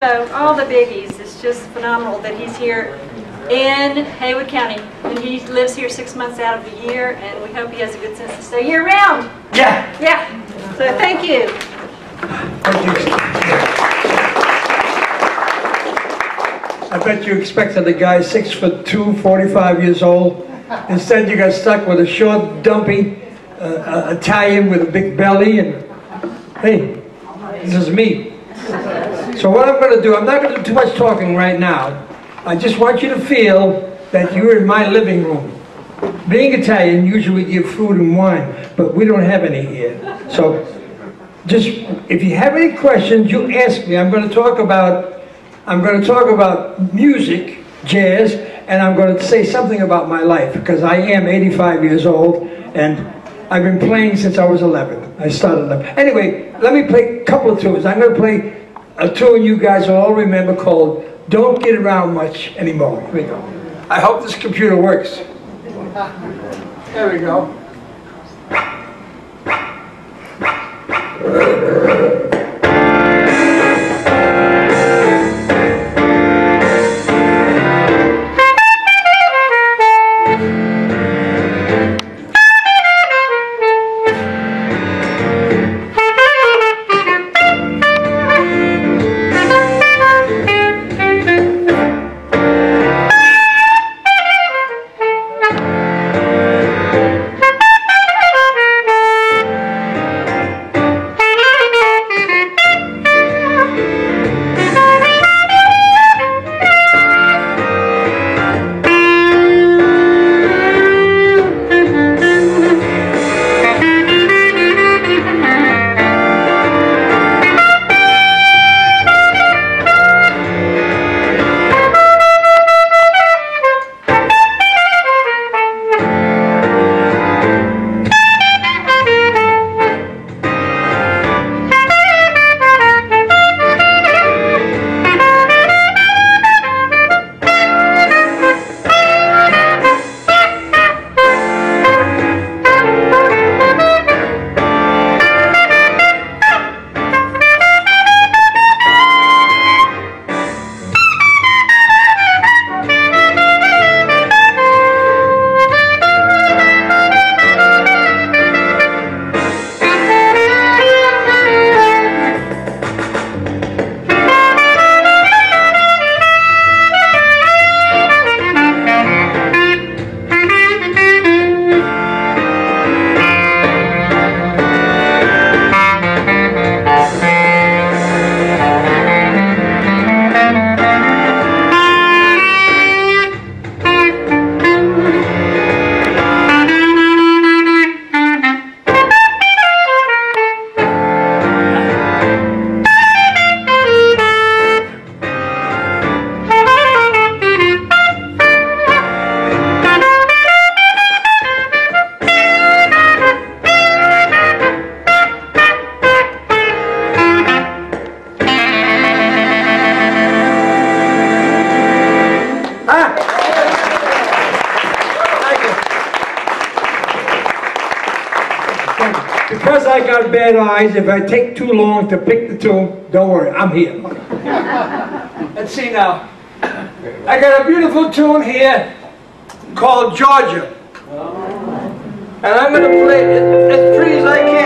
So all the biggies, it's just phenomenal that he's here in Haywood County. And he lives here six months out of the year, and we hope he has a good sense to stay year round. Yeah. Yeah, so thank you. Thank you. I bet you expected a guy six foot two, 45 years old. Instead, you got stuck with a short, dumpy uh, uh, Italian with a big belly. And hey, this is me. So what I'm going to do, I'm not going to do too much talking right now. I just want you to feel that you're in my living room. Being Italian, usually we give food and wine, but we don't have any here. So just, if you have any questions, you ask me. I'm going to talk about, I'm going to talk about music, jazz, and I'm going to say something about my life because I am 85 years old and I've been playing since I was 11. I started up. Anyway, let me play a couple of tunes. I'm going to play a tune you guys all remember called Don't Get Around Much Anymore. Here we go. I hope this computer works. There we go. Eyes, if I take too long to pick the tune, don't worry, I'm here. Let's see now. I got a beautiful tune here called Georgia. And I'm going to play it as pretty as I can.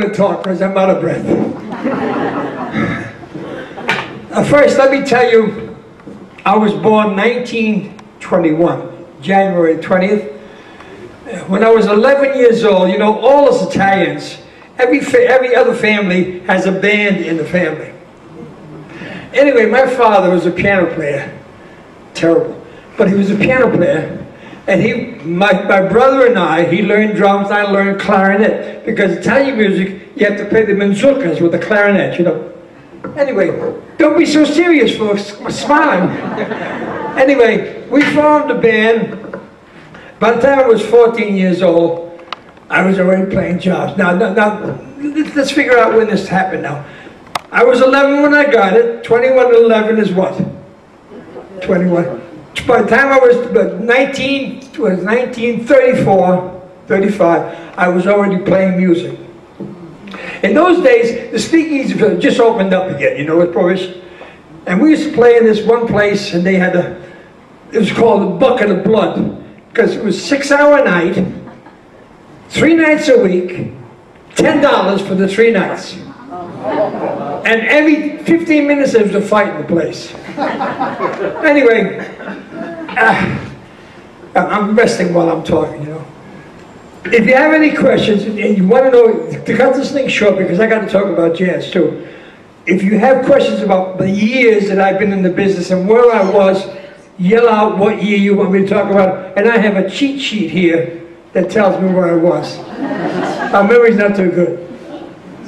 Going to talk because I'm out of breath. first, let me tell you, I was born 1921, January 20th. When I was 11 years old, you know, all us Italians, every, every other family has a band in the family. Anyway, my father was a piano player. Terrible. But he was a piano player. And he, my, my brother and I, he learned drums, I learned clarinet. Because Italian music, you have to play the mazurkas with the clarinet, you know. Anyway, don't be so serious, folks. Smiling. anyway, we formed a band. By the time I was 14 years old, I was already playing jobs. Now, now, now let's figure out when this happened now. I was 11 when I got it. 21 to 11 is what? 21 by the time I was 19, was 1934, 35, I was already playing music. In those days, the speakeasy just opened up again, you know, with prohibition. And we used to play in this one place, and they had a, it was called the Bucket of Blood, because it was six hour night, three nights a week, $10 for the three nights. And every 15 minutes there was a fight in the place. anyway, uh, I'm resting while I'm talking, you know. If you have any questions and you want to know, to cut this thing short because I got to talk about jazz too. If you have questions about the years that I've been in the business and where I was, yell out what year you want me to talk about. And I have a cheat sheet here that tells me where I was. My memory's not too good.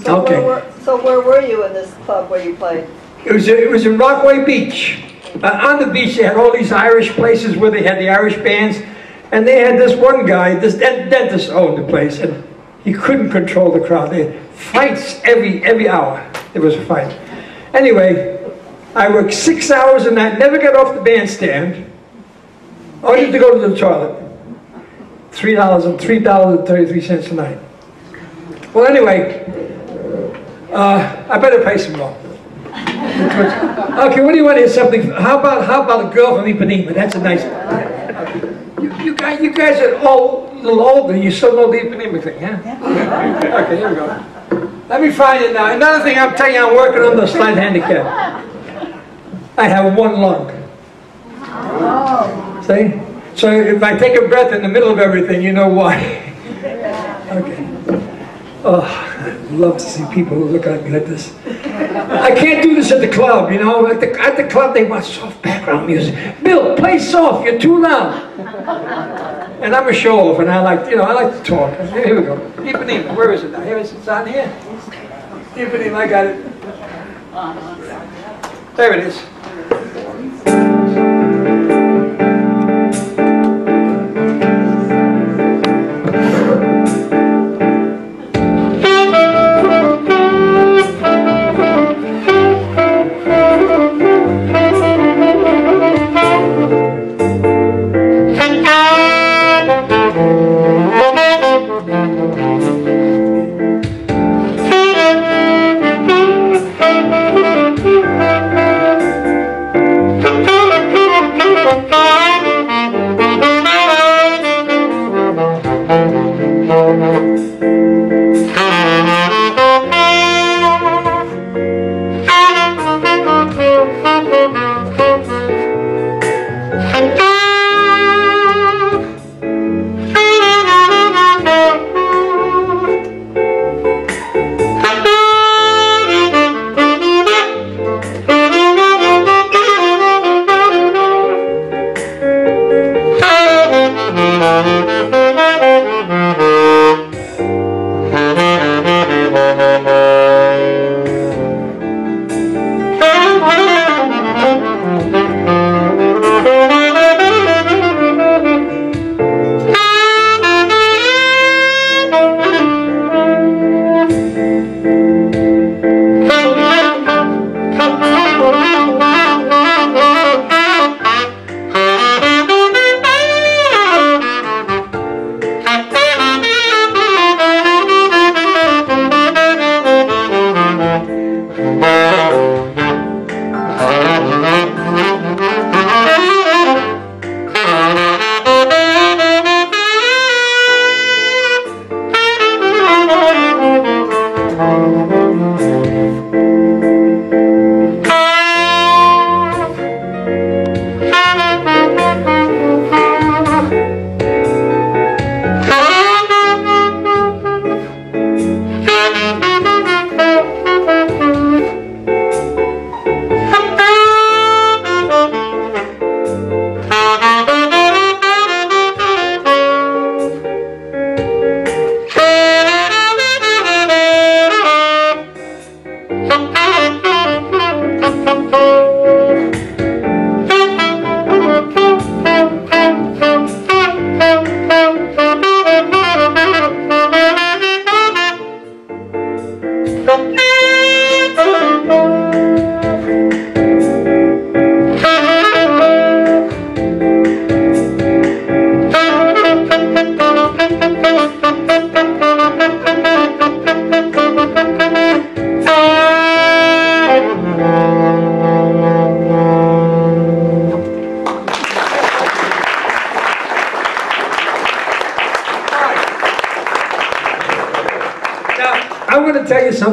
So okay. Where were, so where were you in this club where you played? It was, it was in Rockaway Beach. Uh, on the beach, they had all these Irish places where they had the Irish bands. And they had this one guy, this dentist owned the place, and he couldn't control the crowd. They had fights every, every hour. There was a fight. Anyway, I worked six hours a night, never got off the bandstand. Only to go to the toilet. Three dollars and three dollars and thirty-three cents a night. Well, anyway, uh, I better pay some more. okay, what do you want to hear something? How about how about a girl from Ipanema? That's a nice. You, you guys, you guys are all a little older. You still know the Ipanema thing, yeah? yeah? Okay, here we go. Let me find it now. Another thing, I'm telling you, I'm working on the slight handicap. I have one lung. Oh. See? So if I take a breath in the middle of everything, you know why. okay. Oh, love to see people who look at me like this. I can't do this at the club, you know. At the, at the club, they want soft background music. Bill, play soft, you're too loud. And I'm a show off, and I like, you know, I like to talk. Here we go. Ipanema, where is it now? Here it is, it's on here. Ipanema, I got it. There it is.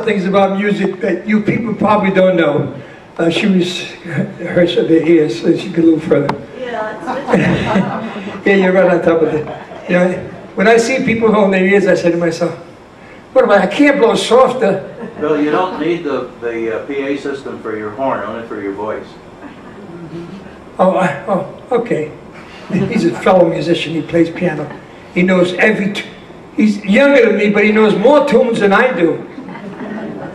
Things about music that you people probably don't know. Uh, she was, her, there he is, so she could a little further. Yeah, Yeah, you're right on top of it. You know, when I see people holding their ears, I say to myself, what am I, I can't blow softer. Bill, you don't need the, the uh, PA system for your horn, only for your voice. Oh, I, oh, okay. He's a fellow musician, he plays piano. He knows every, t- he's younger than me, but he knows more tunes than I do.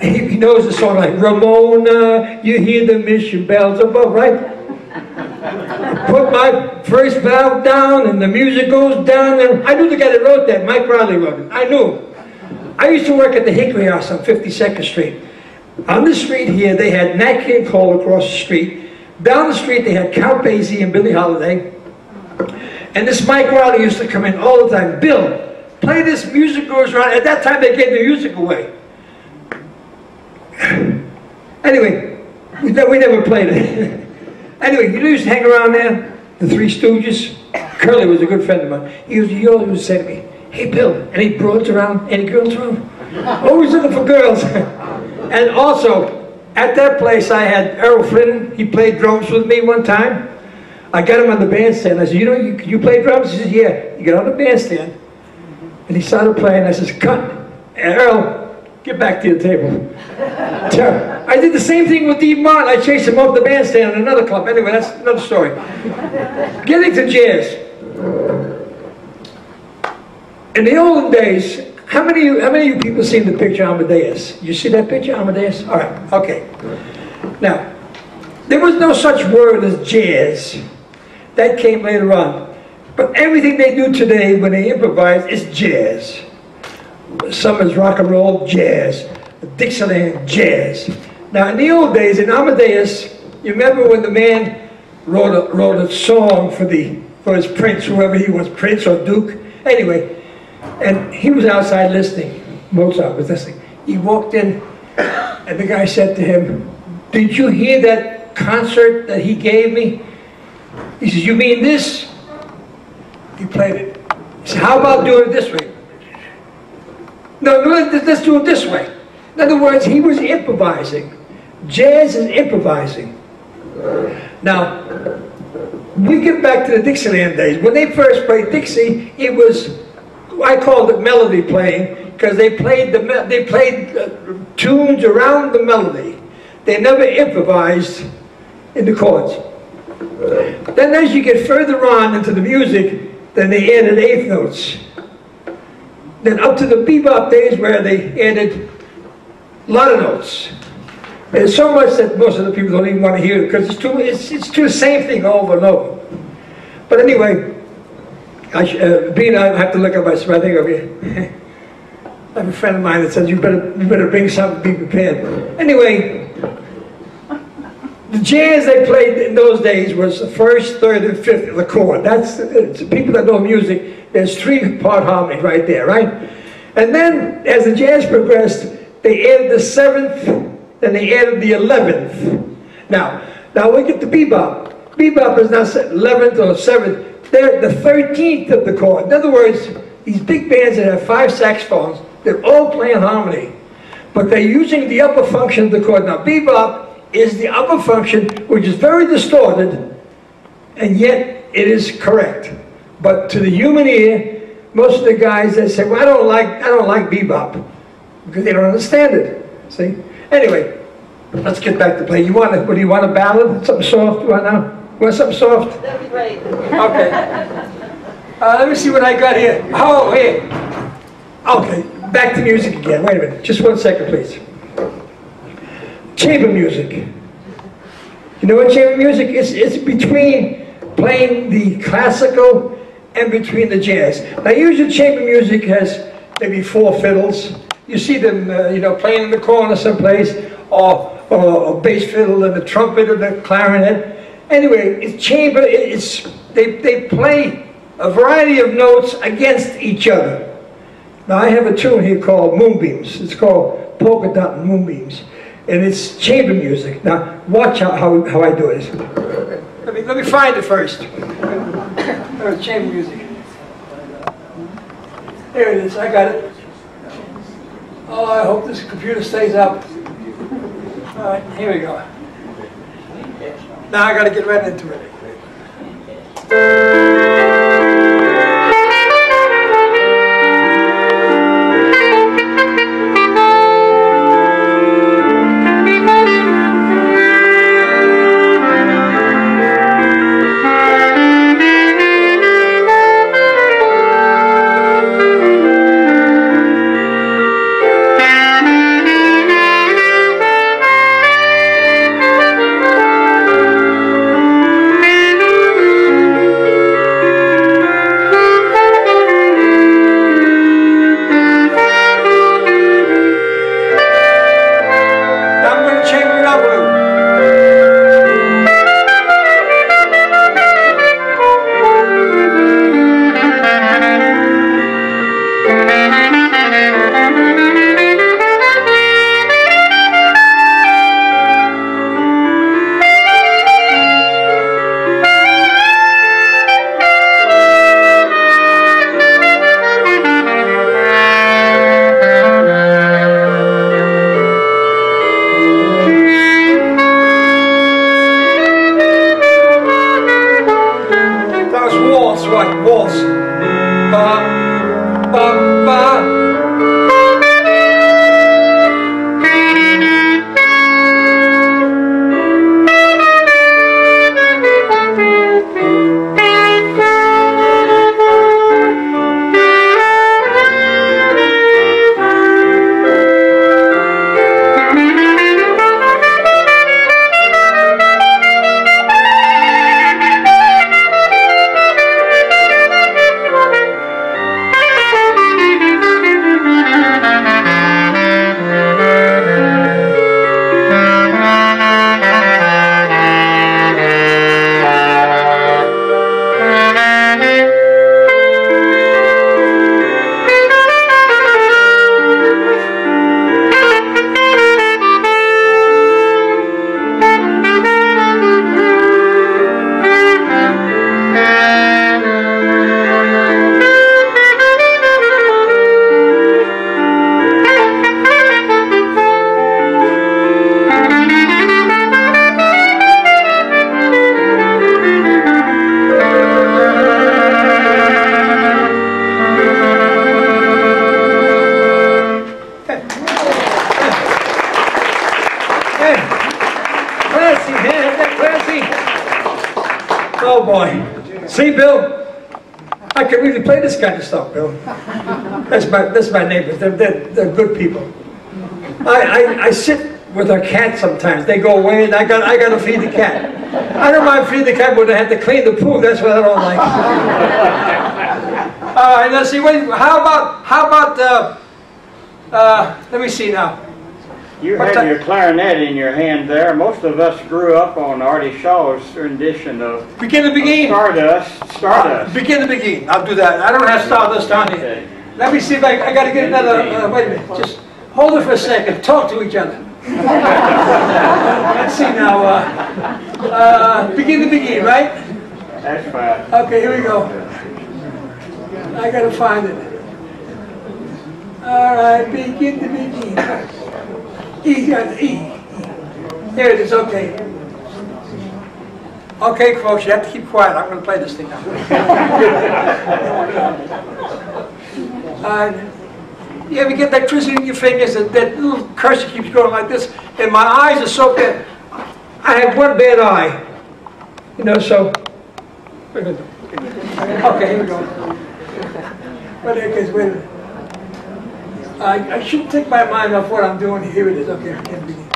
He, he knows a song like, Ramona, you hear the mission bells above, right? Put my first valve down and the music goes down, and I knew the guy that wrote that, Mike Riley wrote it, I knew. I used to work at the Hickory House on 52nd Street. On the street here, they had Nat King Cole across the street. Down the street, they had Count Basie and Billie Holiday. And this Mike Riley used to come in all the time. Bill, play this music goes around. At that time, they gave the music away. Anyway, we, never played it. anyway, you used to hang around there, the Three Stooges. Curly was a good friend of mine. He, was, he always would say to me, hey Bill, any broads around, any girls around? always looking for girls. and also, at that place I had Errol Flynn, he played drums with me one time. I got him on the bandstand. I said, you know, you, you play drums? He says, yeah. He got on the bandstand, and he started playing. I says, cut. Errol, get back to your table. I did the same thing with Dean Martin. I chased him off the bandstand in another club. Anyway, that's another story. Getting to jazz. In the olden days, how many, how many of you people seen the picture Amadeus? You see that picture, Amadeus? All right, okay. Now, there was no such word as jazz. That came later on. But everything they do today when they improvise is jazz. Some is rock and roll, jazz. Dixieland, jazz. Now, in the old days, in Amadeus, you remember when the man wrote a, wrote a song for the for his prince, whoever he was, prince or duke. Anyway, and he was outside listening. Mozart was listening. He walked in, and the guy said to him, "Did you hear that concert that he gave me?" He says, "You mean this?" He played it. He said, "How about doing it this way?" No, let's do it this way. In other words, he was improvising. Jazz is improvising. Now, we get back to the Dixieland days. When they first played Dixie, it was, I called it melody playing, because they played, the, they played uh, tunes around the melody. They never improvised in the chords. Then as you get further on into the music, then they added eighth notes. Then up to the bebop days where they added a lot of notes. And so much that most of the people don't even want to hear it because it's too, it's, it's too the same thing over and over. But anyway, I, uh, being I have to look at my I of you. I have a friend of mine that says you better you better bring something, be prepared. Anyway, the jazz they played in those days was the first, third, and fifth of the chord. That's it's, people that know music. There's three part harmony right there, right? And then as the jazz progressed, they added the seventh, then they added the eleventh. Now, now we get to bebop. Bebop is not eleventh or seventh. They're the thirteenth of the chord. In other words, these big bands that have five saxophones, they're all playing harmony, but they're using the upper function of the chord. Now, bebop is the upper function, which is very distorted, and yet it is correct. But to the human ear, most of the guys that say, "Well, I don't like, I don't like bebop," because they don't understand it. See? Anyway, let's get back to play. You want? A, what do you want? A ballad? Something soft? You want now? You want something soft? That'd be great. Okay. Uh, let me see what I got here. Oh, here. Okay, back to music again. Wait a minute. Just one second, please. Chamber music. You know what chamber music is? It's between playing the classical and between the jazz. Now, usually chamber music has maybe four fiddles. You see them, uh, you know, playing in the corner someplace, or, or a bass fiddle and a trumpet and a clarinet. Anyway, it's chamber. It's they they play a variety of notes against each other. Now I have a tune here called Moonbeams. It's called Polka Dot Moonbeams. And it's chamber music. Now watch how, how, how I do it. Let me, let me find it first. Oh, chamber music. There it is, I got it. Oh, I hope this computer stays up. All right, here we go. Now I gotta get right into it. Play this kind of stuff, Bill. That's my, that's my neighbors, they're, they're, they're good people. I, I, I sit with our cat sometimes, they go away and I got, I gotta feed the cat. I don't mind feeding the cat, but I have to clean the poo, that's what I don't like. All right, let's see, wait, how about, how about, uh, uh, let me see now. You What had ti- your clarinet in your hand there. Most of us grew up on Artie Shaw's rendition of Begin the Beguine? Stardust. Stardust. Begin the Beguine, I'll do that. I don't have Stardust on here. Let me see if I, I gotta get another, uh, wait a minute, just hold it for a second, talk to each other. Let's see now, uh, uh, begin the Beguine, right? That's fine. Okay, here we go. I gotta find it. All right, begin the Beguine. E, E. Here it is, okay. Okay, folks, you have to keep quiet, I'm gonna play this thing now. Uh, You ever get electricity in your fingers, that, that little cursor keeps going like this, and my eyes are so bad. I have one bad eye, you know, so. Okay, here we go. Wait, okay, wait a minute. I, I shouldn't take my mind off what I'm doing. Here it is. Okay, I can begin.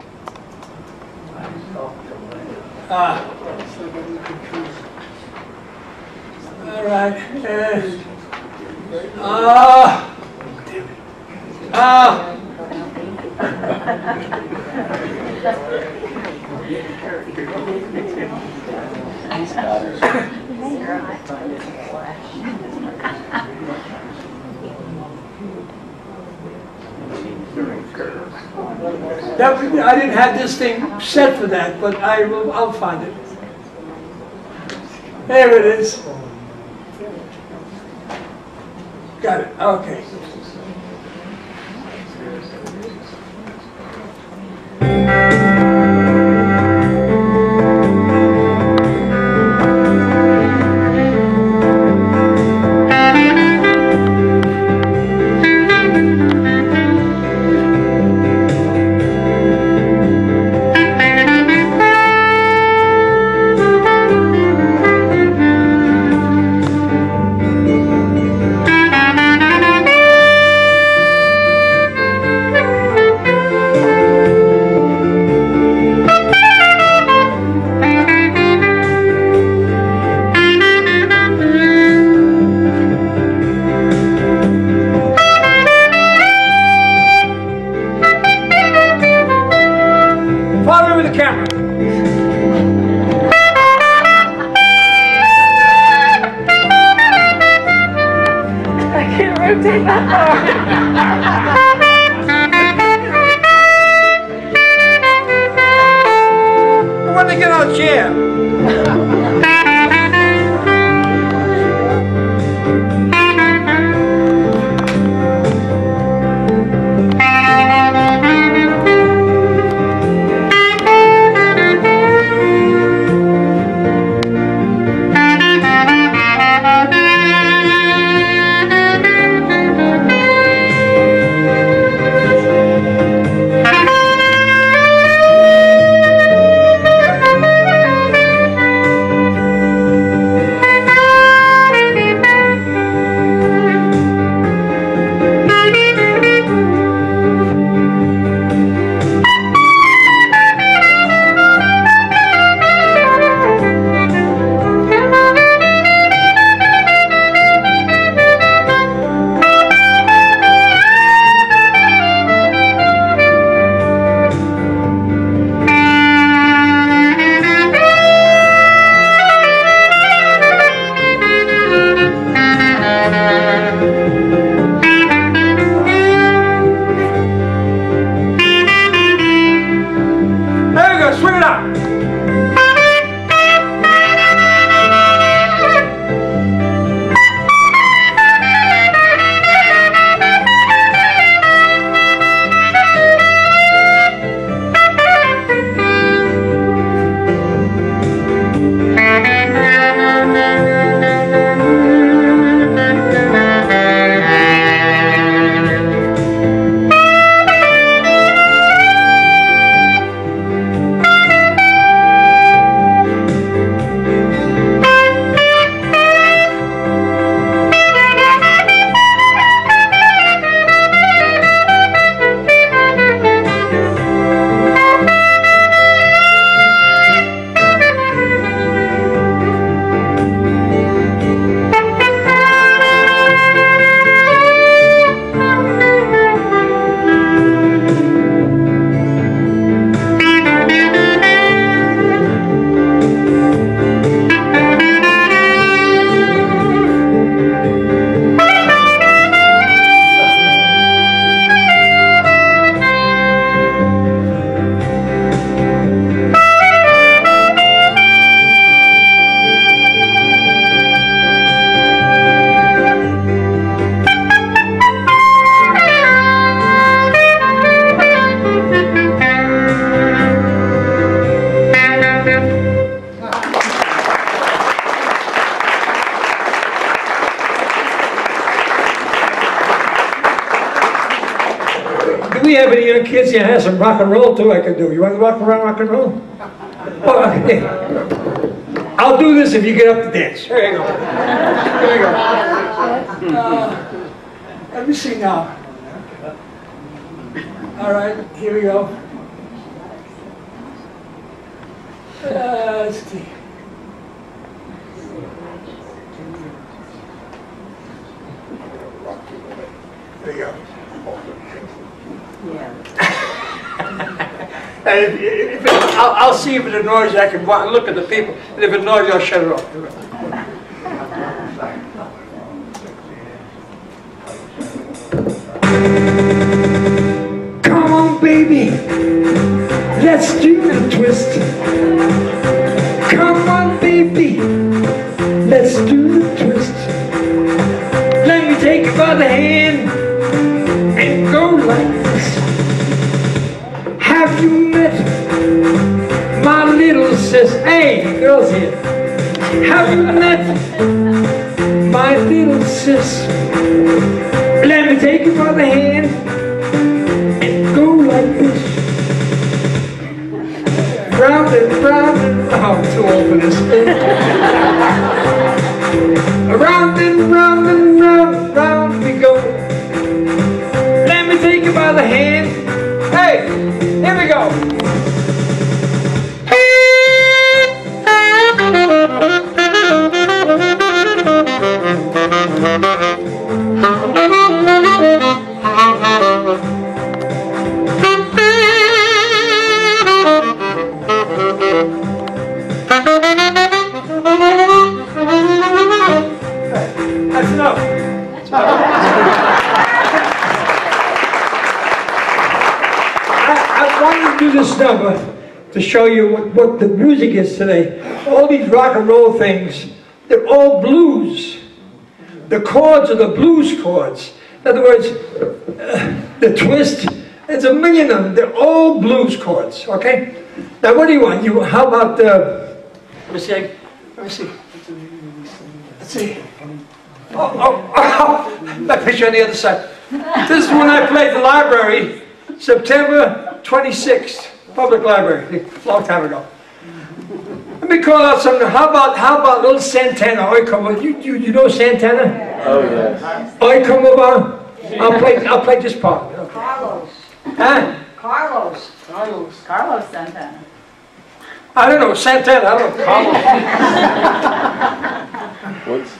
Ah. All right. Uh, ah. Ah. That, I didn't have this thing set for that, but I will, I'll find it. There it is. Got it, okay. Kids here, has some rock and roll too I could do. You want to rock around rock and roll? Okay. I'll do this if you get up to dance. Here you go. Here you go. Uh, let me see now. All right, here we go. Uh, let's see. There you go. And if, if it, I'll, I'll I can wa- look at the people, and if it annoys you, I'll Round and oh, I'm too old for this. Round and round and round, round we go. Let me take you by the hand. Hey, here we go. Show you what, what the music is today. All these rock and roll things, they're all blues. The chords are the blues chords. In other words, uh, the twist, there's a million of them. They're all blues chords, okay? Now what do you want? You, how about, uh, let me see, let me see. Let's see. Oh, oh, oh, that picture on the other side. This is when I played the library, September 26th, public library, a long time ago. Let me call out something. How about how about little Santana? Oi, come on. You, you, you know Santana? Oh, yes. Oi, come over. I'll play I'll play this part. Carlos. Huh? Carlos. Carlos. Carlos Santana. I don't know Santana. I don't know Carlos. What's,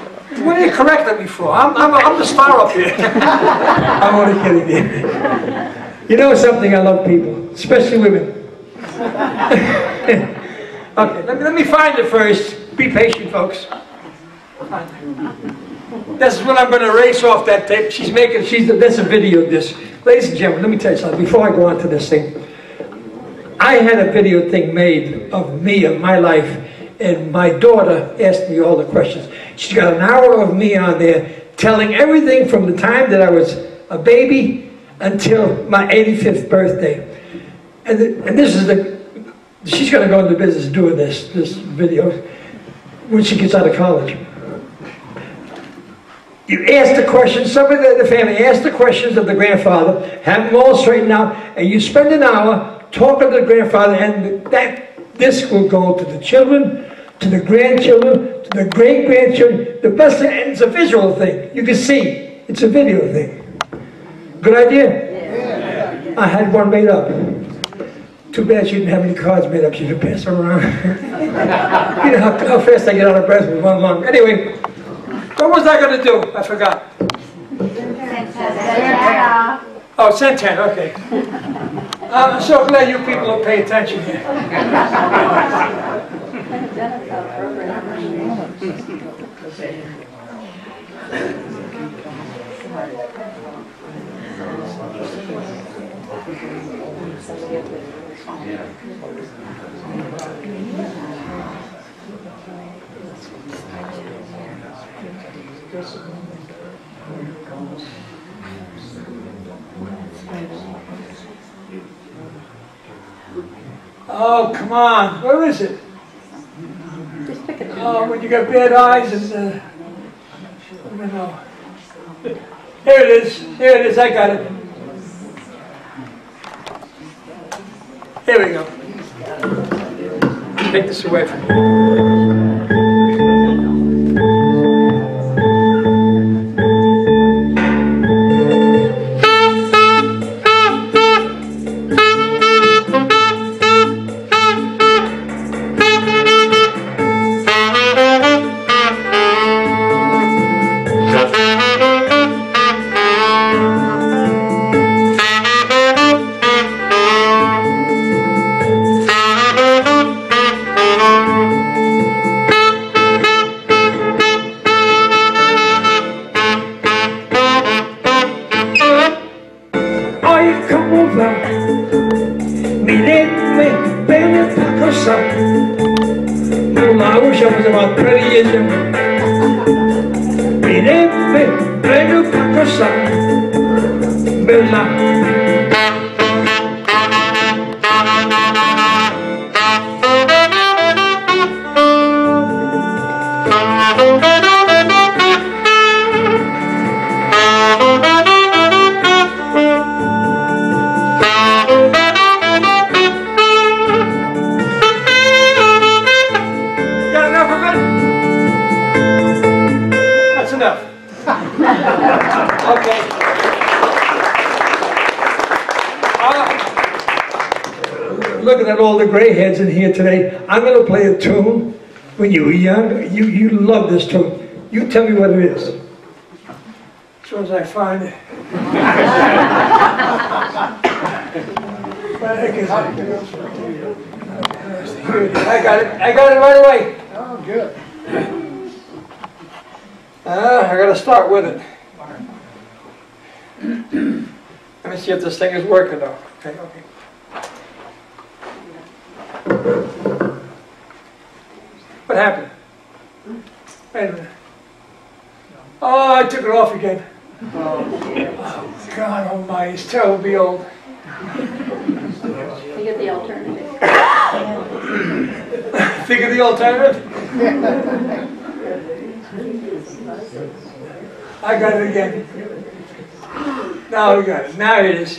What are you correcting me for? I'm, I'm, I'm the star up here. I'm only kidding you. You know something? I love people, especially women. okay, let me, let me find it first. Be patient, folks. This is when I'm going to erase off that tape. She's making, she's, that's a video of this. Ladies and gentlemen, let me tell you something before I go on to this thing. I had a video thing made of me, of my life, and my daughter asked me all the questions. She's got an hour of me on there telling everything from the time that I was a baby until my 85th birthday. And, the, and this is the, she's going to go into business doing this, this video when she gets out of college. You ask the questions, somebody in the family ask the questions of the grandfather, have them all straightened out, and you spend an hour talking to the grandfather, and that this will go to the children, to the grandchildren, to the great grandchildren. The best thing, and it's a visual thing. You can see, it's a video thing. Good idea? I had one made up. Too bad she didn't have any cards made up. She could pass them around. you know how, how fast I get out of breath with one lung. Anyway, what was I going to do? I forgot. Oh, Santana, okay. Uh, I'm so glad you people will pay attention here. Oh, come on. Where is it? Oh, when you got bad eyes and, uh, I don't know. Here it is. Here it is. I got it. Here we go. Take this away from me. Love this tune. You tell me what it is. As soon as I find it. Where the heck is it? Here it is. I got it, I got it right away. Oh, good. Uh, I gotta start with it. Let me see if this thing is working though. Okay, okay. What happened? Wait a minute. Oh, I took it off again. Oh, oh God almighty, it's terrible to be old. You get the alternative. Think of the alternative? I got it again. Now we got it. Now it is.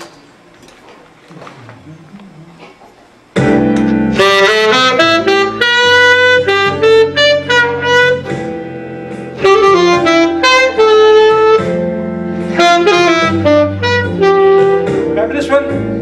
Remember this one?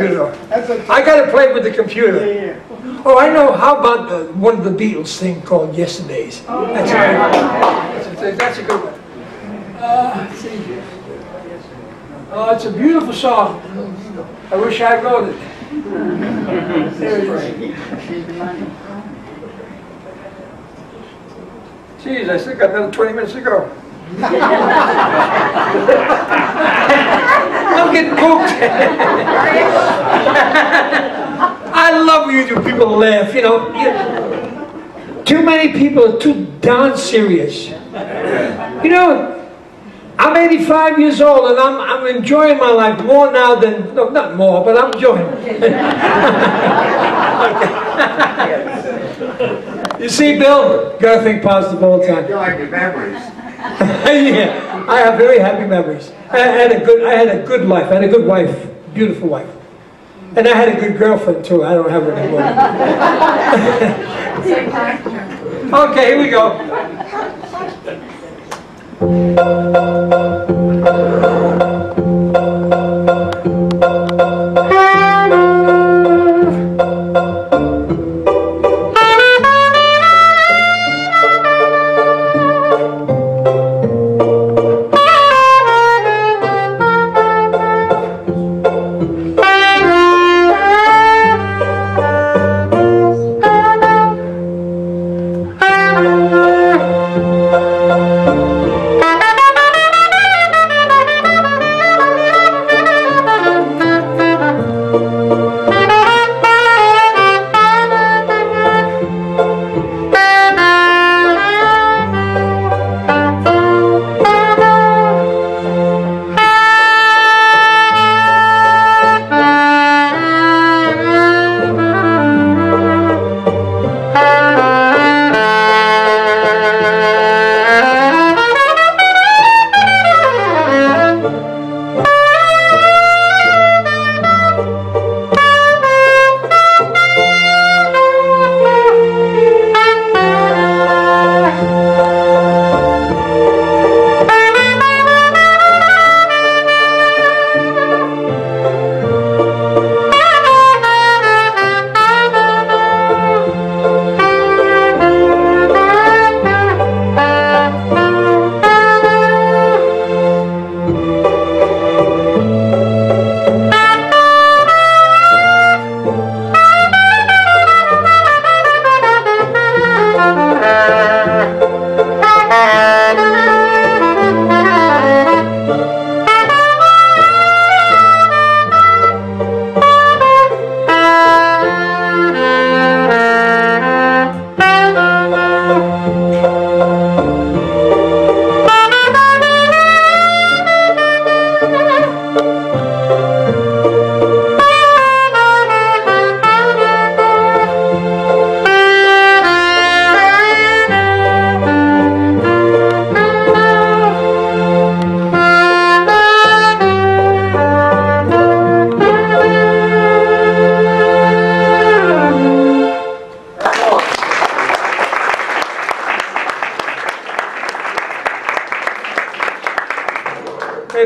Computer. I gotta play with the computer. yeah. Oh, I know, how about the, one of the Beatles thing called Yesterdays? That's a good one. That's a, good one. Uh, see. Oh, it's a beautiful song. I wish I wrote it. Jeez, I still got another 20 minutes to go. I'm getting cooked. I love when you people laugh, you know. Too many people are too darn serious. You know, I'm 85 years old and I'm, I'm enjoying my life more now than, no, not more, but I'm enjoying it. You see, Bill, gotta think positive all the time. You like your memories. Yeah, I have very happy memories. I had a good, I had a good life. I had a good wife, beautiful wife, and I had a good girlfriend too. I don't have her anymore. okay, here we go.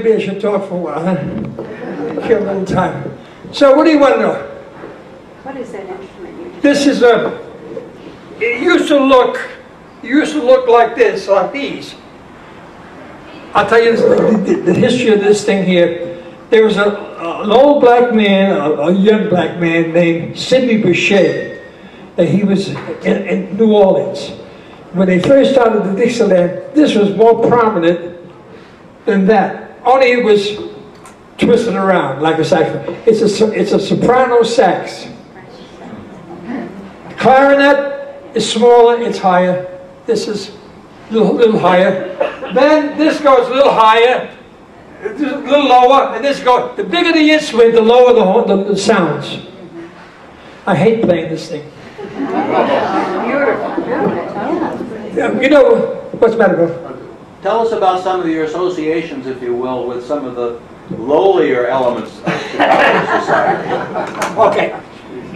Maybe I should talk for a while, huh? Kill a little time. So what do you want to know? What is that instrument you? This is a, it used to look, it used to look like this, like these. I'll tell you the, the, the history of this thing here. There was a, an old black man, a, a young black man named Sidney Bechet. And he was in, in New Orleans. When they first started the Dixieland, this was more prominent than that. Only it was twisted around like a saxophone. It's a, it's a soprano sax. Clarinet is smaller, it's higher. This is a little, little higher. Then this goes a little higher, a little lower, and this goes. The bigger the instrument, the lower the, horn- the, the sounds. I hate playing this thing. Yeah, You know, what's the matter, bro? Tell us about some of your associations, if you will, with some of the lowlier elements of Chicago society. Okay.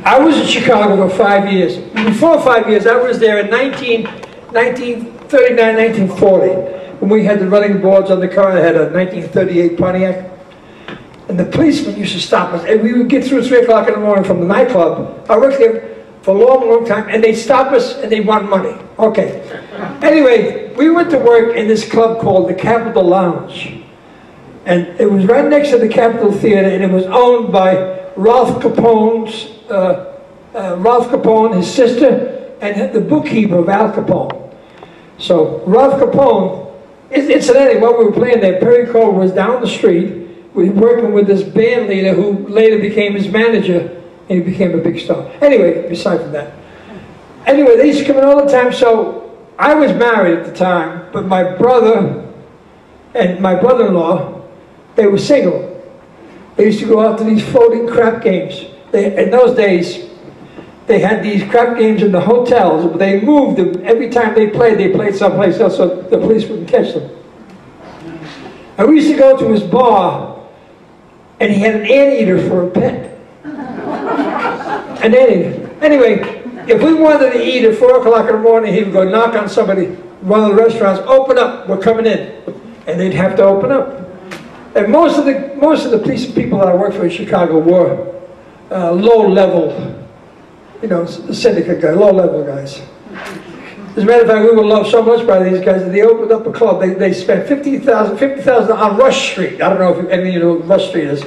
I was in Chicago for five years. Before five years, I was there in 19, 1939, 1940, when we had the running boards on the car. I had a 1938 Pontiac. And the policemen used to stop us. And we would get through at 3 o'clock in the morning from the nightclub. I worked there for a long, long time. And they'd stop us and they want money. Okay. Anyway, we went to work in this club called the Capitol Lounge. And it was right next to the Capitol Theater, and it was owned by Ralph Capone's, uh, uh, Ralph Capone, his sister, and the bookkeeper of Al Capone. So Ralph Capone, incidentally, while we were playing there, Perry Cole was down the street was working with this band leader who later became his manager, and he became a big star. Anyway, aside from that. Anyway, they used to come in all the time, so I was married at the time, but my brother and my brother-in-law, they were single. They used to go out to these floating crap games. They, in those days, they had these crap games in the hotels, but they moved them. Every time they played, they played someplace else so the police wouldn't catch them. And we used to go to his bar, and he had an anteater for a pet. An anteater. Anyway, if we wanted to eat at 4 o'clock in the morning, he would go knock on somebody, one of the restaurants, open up, we're coming in. And they'd have to open up. And most of the, most of the police people that I worked for in Chicago were uh, low-level, you know, syndicate guys, low-level guys. As a matter of fact, we were loved so much by these guys that they opened up a club. They, they spent 50000 50000 on Rush Street. I don't know if any of you know what Rush Street is.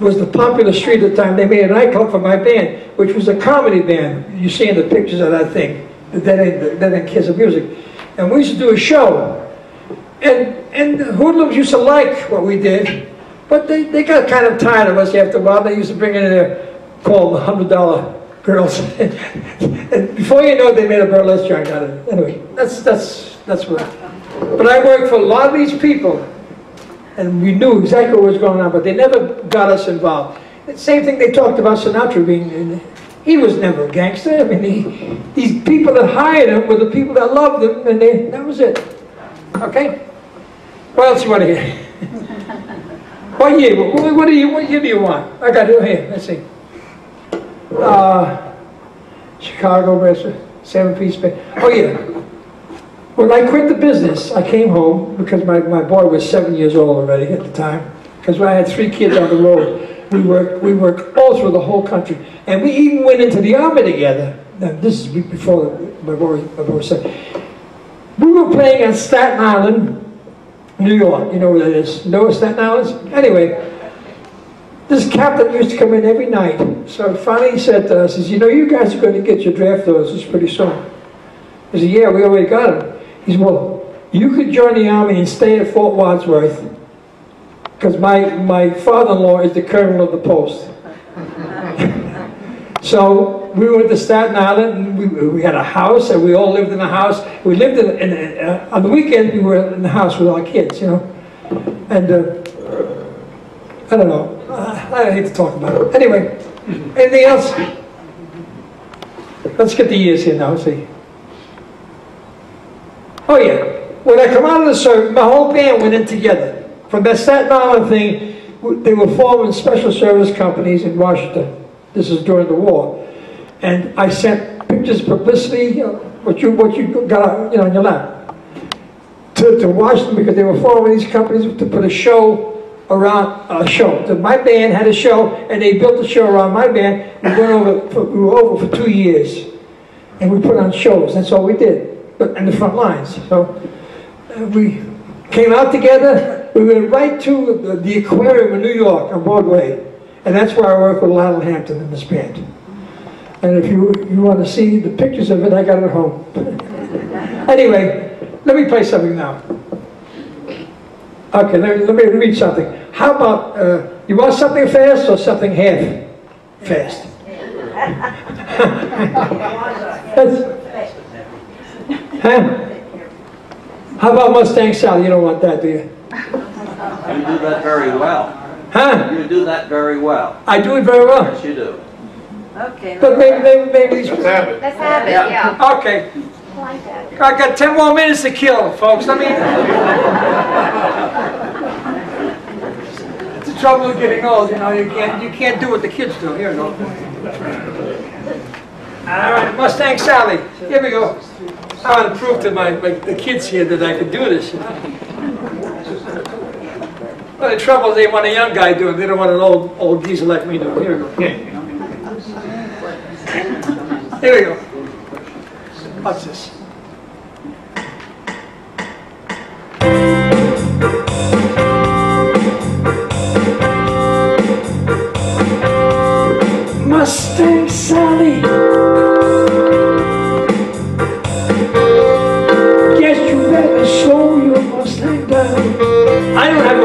Was the popular street at the time. They made a nightclub for my band, which was a comedy band. You see in the pictures of that thing, the Dead End, Dead Kids of Music. And we used to do a show. And, and the hoodlums used to like what we did, but they, they got kind of tired of us after a while. They used to bring in their called the $100 girls. and before you know it, they made a burlesque joint out of it. Anyway, that's, that's, that's what. But I worked for a lot of these people, and we knew exactly what was going on, but they never got us involved. The same thing they talked about Sinatra being, he was never a gangster. I mean, he, these people that hired him were the people that loved him, and they, that was it. Okay? What else you want to hear? what year? What, what, do you, what year do you want? I got it here. Let's see. Uh, Chicago, Bristol, seven-piece band. Oh, yeah. When I quit the business, I came home because my, my boy was seven years old already at the time. Because I had three kids on the road. We worked, we worked all through the whole country. And we even went into the army together. Now, this is before my boy, my boy said. We were playing on Staten Island, New York. You know where that is? You know where Staten Island is? Anyway, this captain used to come in every night. So finally he said to us, he says, you know, you guys are going to get your draft doses pretty soon. I said, yeah, we already got them. He said, well, you could join the army and stay at Fort Wadsworth because my, my father-in-law is the colonel of the post. so we went to Staten Island and we, we had a house and we all lived in a house. We lived in, in uh, on the weekend we were in the house with our kids, you know. And uh, I don't know. Uh, I hate to talk about it. Anyway, anything else? Let's get the years here now. See. Oh yeah. When I come out of the service, my whole band went in together. From that Staten Island thing, they were forming special service companies in Washington. This is during the war. And I sent pictures, publicity, what you what you got you know, on your lap, to, to Washington because they were forming these companies to put a show around a show. So my band had a show, and they built a show around my band. We went over, for, we were over for two years, and we put on shows. That's all we did, in the front lines. So uh, we came out together. We went right to the, the aquarium in New York on Broadway, and that's where I worked with Lionel Hampton in this band. And if you you want to see the pictures of it, I got it at home. anyway, let me play something now. Okay, let me, let me read something. How about, uh, you want something fast or something half fast? huh? How about Mustang Sally? You don't want that, do you? You do that very well. Huh? You do that very well. I do it very well. Yes, you do. Okay. But maybe, maybe, maybe these... Let's have it. Let's have it, yeah. Okay, I like that. I got 10 more minutes to kill, folks. Let me... it's the trouble of getting old, you know, you can't, you can't do what the kids do. Here, no. All right, Mustang Sally. Here we go. I want to prove to my, my the kids here that I can do this. Well, the trouble is they want a young guy doing it. They don't want an old old geezer like me doing it. Here we go. Here we go. Watch this. Mustang Sally.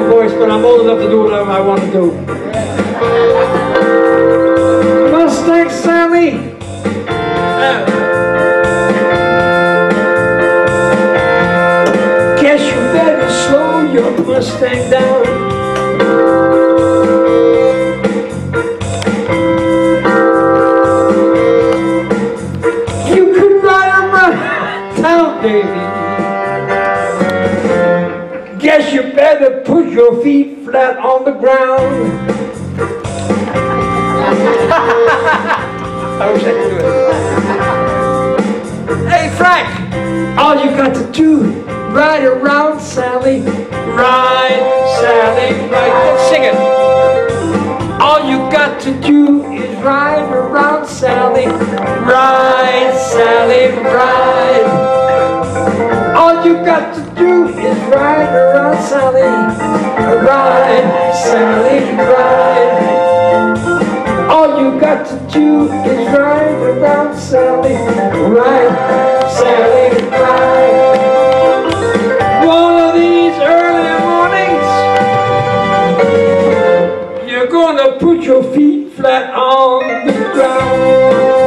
voice, but I'm old enough to do whatever I want to do. Mustang Sammy! Guess you better slow your Mustang better put your feet flat on the ground. I wish I could do it. Hey Frank, all you got to do, ride around Sally, ride Sally, ride, sing it. All you got to do is ride around Sally, ride Sally, ride. All you got to do is ride around Sally, ride Sally, ride. All you got to do is ride around Sally, ride Sally, ride. One of these early mornings, you're gonna put your feet flat on the ground.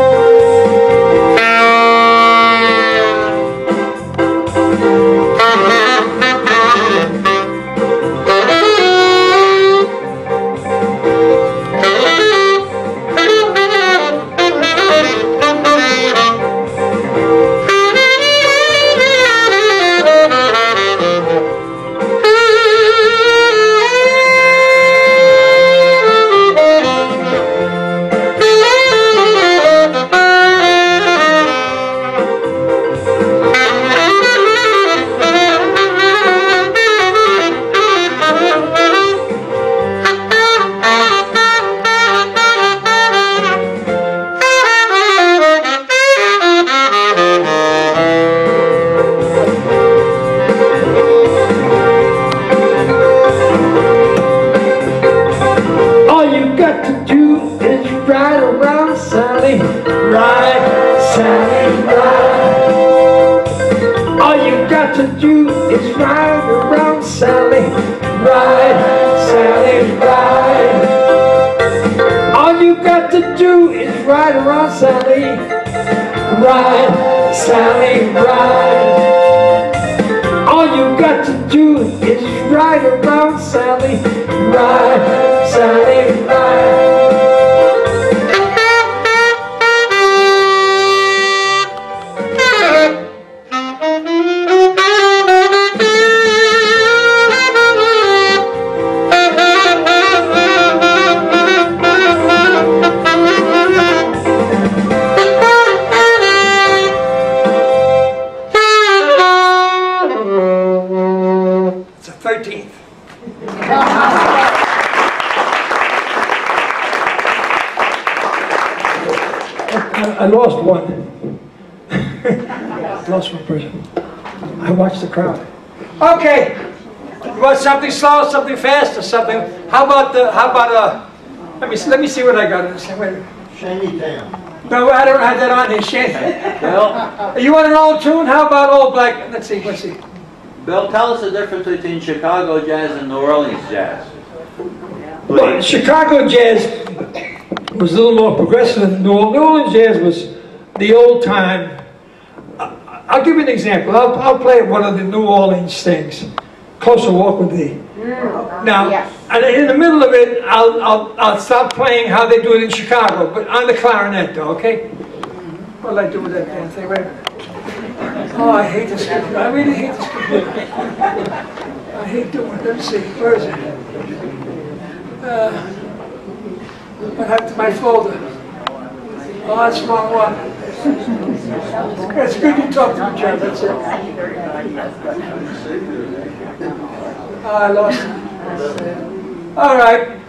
Ride around Sally, ride Sally, ride. All you got to do is ride around Sally, ride, Sally, ride. Lost one. lost one person. I watched the crowd. Okay. You want something slow, something fast, or something? How about the? How about uh? Let me let me see what I got. Wait. a minute. Shanty Town. No, I don't have that on here. Shane. Bill, You want an old tune? How about old black? Let's see. Let's see. Bill, tell us the difference between Chicago jazz and New Orleans jazz. Well, Chicago jazz was a little more progressive than New Orleans. New Orleans jazz was the old time. I- I'll give you an example. I'll, I'll play one of the New Orleans things, Closer Walk with Thee. Now, and in the middle of it, I'll, I'll, I'll stop playing how they do it in Chicago, but on the clarinet though, okay? What'll I do with that damn thing? Minute. Oh, I hate this computer. I really hate this computer. I hate doing it. Let me see. Where is it? Uh, what happened to my folder? Oh, that's wrong one. It's good you talk to me, John, that's it. Oh, I lost it. All right.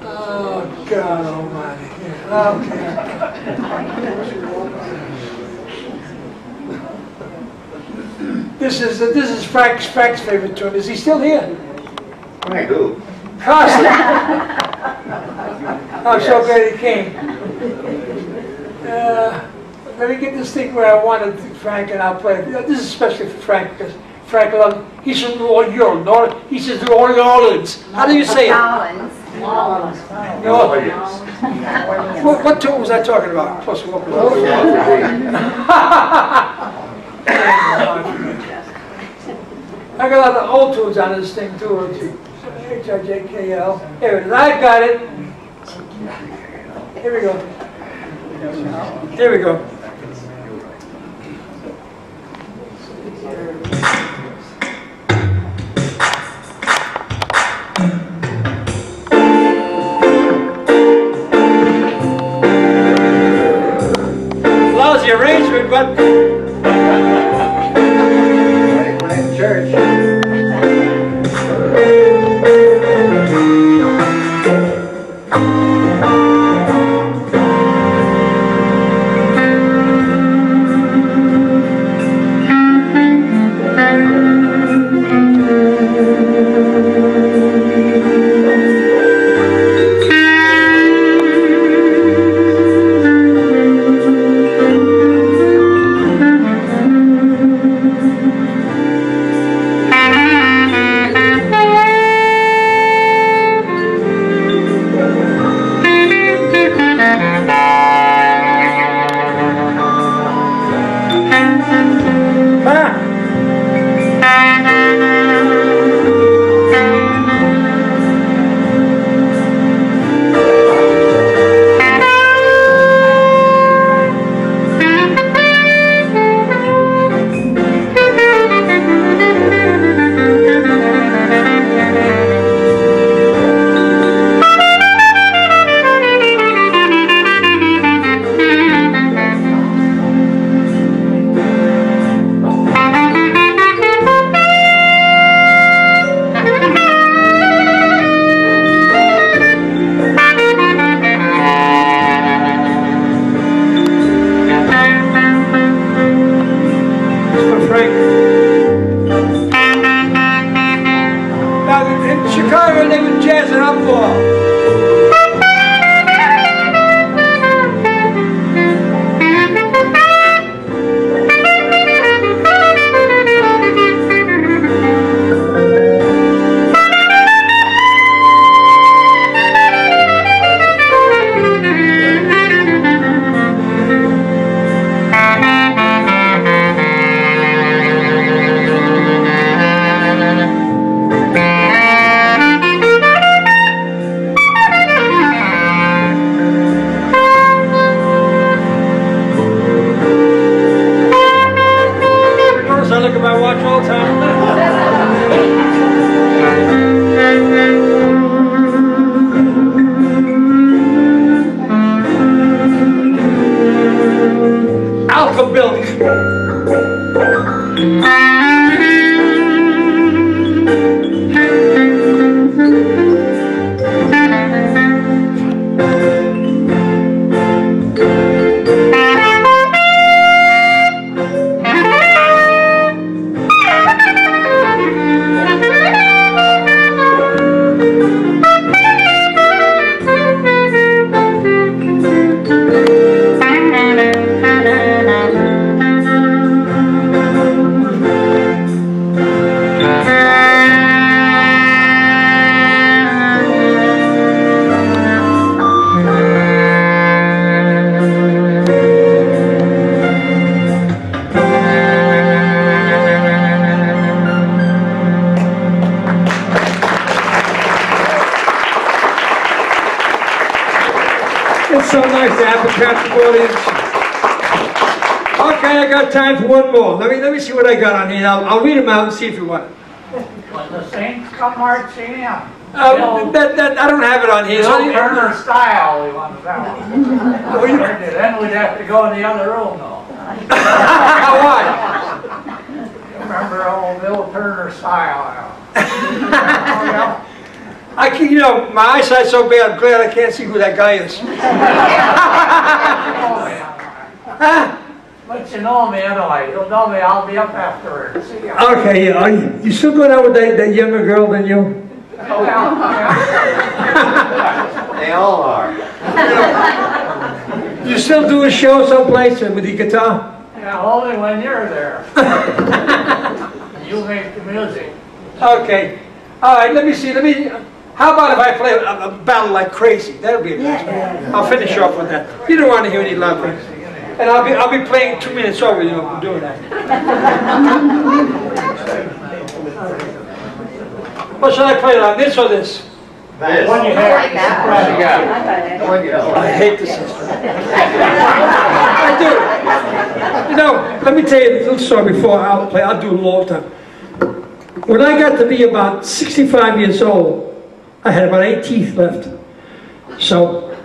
Oh, God almighty. Okay. This is, this is Frank's, Frank's favorite tune. Is he still here? I do. Carson. I'm so glad he came. Uh, let me get this thing where I wanted Frank and I'll play. it. This is especially for Frank because Frank loves. He's from New Orleans. Nor- He says New Orleans. How do you say it? Collins. New Orleans. What, what tune was I talking about? Plus what? I got a lot of old tunes on this thing too. H-I-J-K-L. Here it is. I got it. Here we go. Here we go. Lousy arrangement, but got time for one more. Let me let me see what I got on here. I'll, I'll read them out and see if you want. When the Saints come marching in. Uh, that, that, I don't have it on here. So Bill Turner style, we wanted that one. Then we'd have to go in the other room though. Why? Remember old Bill Turner style? I can, you know, my eyesight's so bad. I'm glad I can't see who that guy is. But you know me anyway, you'll know me, I'll be up afterwards. See ya. Okay, yeah, are you, you still going out with that, that younger girl than you? Oh, yeah. They all are. You still do a show someplace with the guitar? Yeah, only when you're there. You make the music. Okay. All right, let me see. Let me. How about if I play a, a battle like crazy? That'll be a nice one. I'll finish off with that. You don't want to hear any longer. And I'll be I'll be playing two minutes over you know, from doing that. what should I play it on? This or this? This. One you I have. like that. Yeah. One you don't I hate the system. I do. You know, let me tell you a little story before I'll play. I'll do a all the time. When I got to be about 65 years old, I had about eight teeth left. So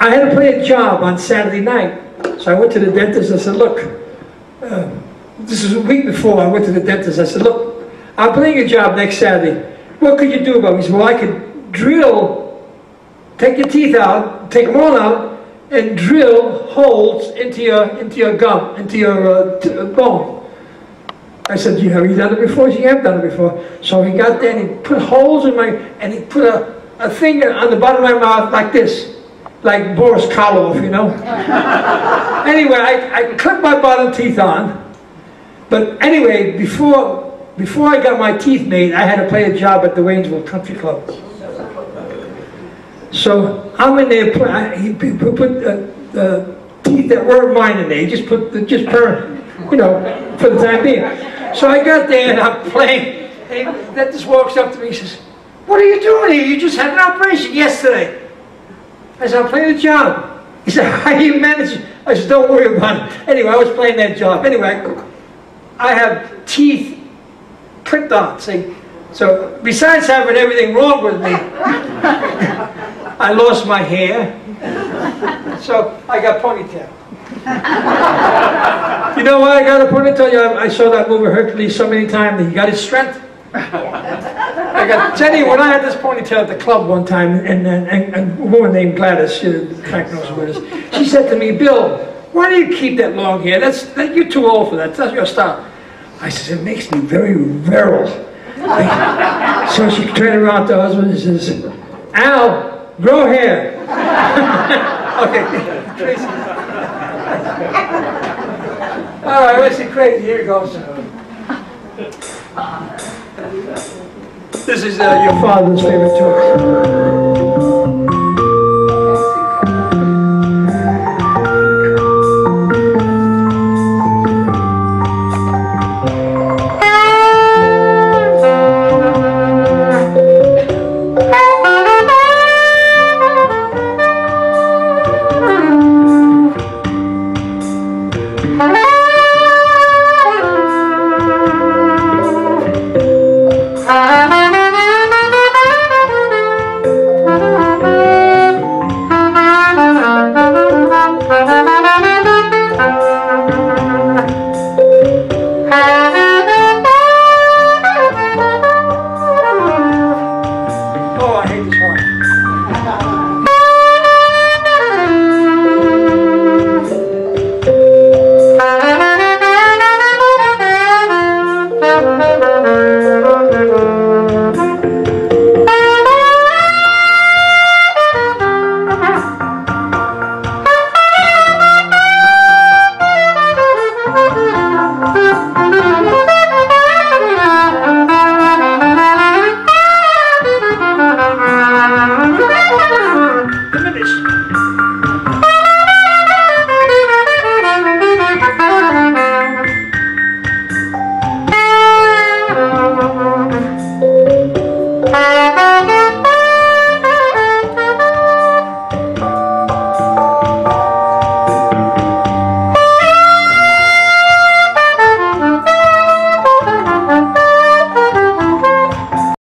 I had to play a job on Saturday night. So I went to the dentist. I said, look, uh, this is a week before I went to the dentist. I said, look, I'm playing a job next Saturday. What could you do about me? He said, well, I could drill take your teeth out, take them all out, and drill holes into your into your gum, into your uh, uh, bone. I said, you have you done it before? He said, I've done it before. So he got there and he put holes in my, and he put a, a finger on the bottom of my mouth like this, like Boris Karloff, you know? anyway, I, I clipped my bottom teeth on, but anyway, before, before I got my teeth made, I had to play a job at the Waynesville Country Club. So I'm in there, put- I- he put uh, the teeth that weren't mine in there, he just put, the- just per, you know, for the time being. So I got there and I'm playing, and that just walks up to me, he says, what are you doing here? You just had an operation yesterday. I said, I'm playing a job. He said, how do you manage? I said, don't worry about it. Anyway, I was playing that job. Anyway, I have teeth pricked on, see? So besides having everything wrong with me, I lost my hair, so I got ponytail. you know why I got a ponytail? You I saw that movie Hercules so many times. He got his strength. I got Jenny when I had this ponytail at the club one time, and, and, and, a woman named Gladys, she, Frank knows who it is. She said to me, "Bill, why do you keep that long hair? That's that, you're too old for that. That's your style." I said, "It makes me very virile." so she turned around to her husband and says, "Al, grow hair." okay, Tracy. All right, let's see, crazy. Here goes. This is uh, your father's favorite toy.